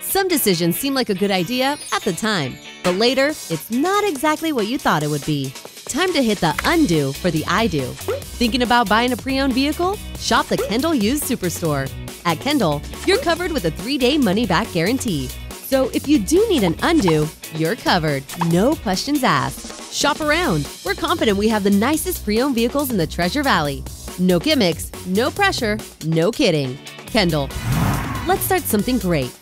Some decisions seem like a good idea at the time, but later, it's not exactly what you thought it would be. Time to hit the undo for the I do. Thinking about buying a pre owned vehicle? Shop the Kendall Used Superstore. At Kendall, you're covered with a three day money back guarantee. So if you do need an undo, you're covered, no questions asked. Shop around. We're confident we have the nicest pre owned vehicles in the Treasure Valley. No gimmicks, no pressure, no kidding. Kendall. Let's start something great.